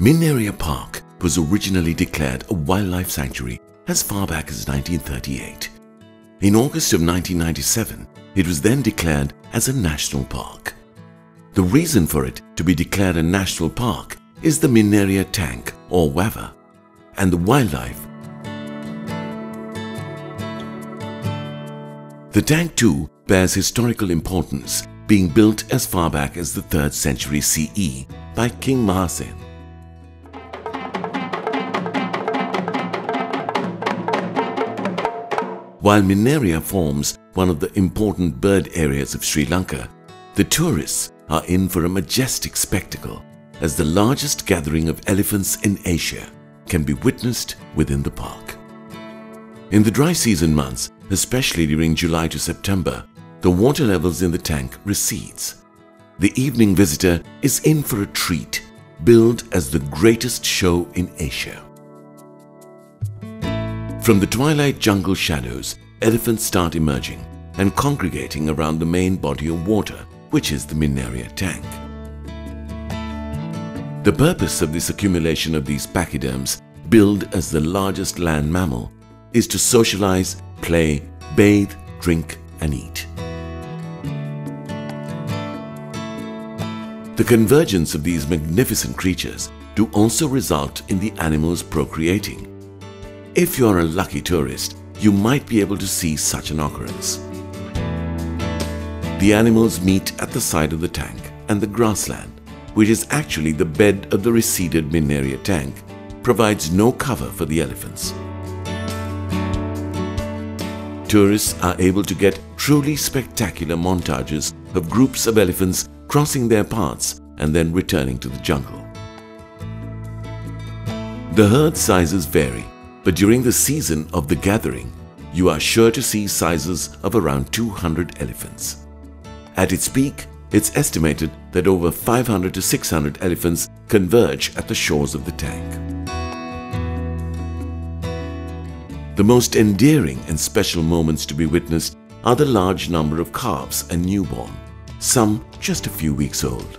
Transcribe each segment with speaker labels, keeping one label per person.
Speaker 1: Minneriya Park was originally declared a wildlife sanctuary as far back as 1938. In August of 1997, it was then declared as a national park. The reason for it to be declared a national park is the Minneriya tank or wewa and the wildlife. The tank too bears historical importance being built as far back as the 3rd century CE by King Mahasen. While Minneriya forms one of the important bird areas of Sri Lanka, the tourists are in for a majestic spectacle as the largest gathering of elephants in Asia can be witnessed within the park. In the dry season months, especially during July to September, the water levels in the tank recedes. The evening visitor is in for a treat billed as the greatest show in Asia. From the twilight jungle shadows, elephants start emerging and congregating around the main body of water, which is the Minneriya tank. The purpose of this accumulation of these pachyderms, billed as the largest land mammal, is to socialize, play, bathe, drink and eat. The convergence of these magnificent creatures do also result in the animals procreating, if you are a lucky tourist, you might be able to see such an occurrence. The animals meet at the side of the tank and the grassland, which is actually the bed of the receded Minneriya tank, provides no cover for the elephants. Tourists are able to get truly spectacular montages of groups of elephants crossing their paths and then returning to the jungle. The herd sizes vary but during the season of the gathering, you are sure to see sizes of around 200 elephants. At its peak, it's estimated that over 500 to 600 elephants converge at the shores of the tank. The most endearing and special moments to be witnessed are the large number of calves and newborn, some just a few weeks old.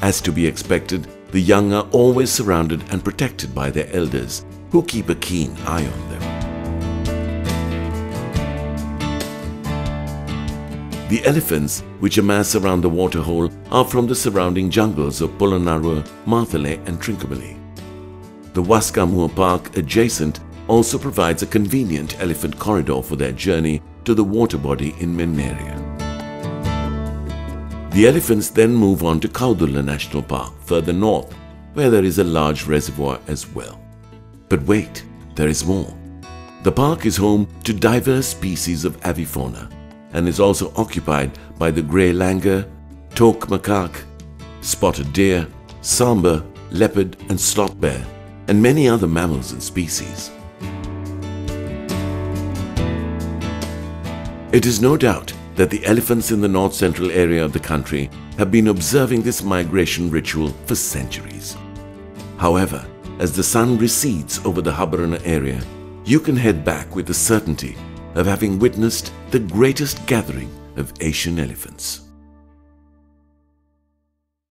Speaker 1: As to be expected, the young are always surrounded and protected by their elders who keep a keen eye on them. The elephants which amass around the waterhole are from the surrounding jungles of Polonnaruwa, Matale and Trincomalee. The Wasgamuwa Park adjacent also provides a convenient elephant corridor for their journey to the water body in Minneriya. The elephants then move on to Kaudulla National Park further north where there is a large reservoir as well. But wait, there is more. The park is home to diverse species of avifauna and is also occupied by the grey langur, toque macaque, spotted deer, sambar, leopard and sloth bear and many other mammals and species. It is no doubt that the elephants in the north central area of the country have been observing this migration ritual for centuries. However, as the sun recedes over the Habarana area, you can head back with the certainty of having witnessed the greatest gathering of Asian elephants.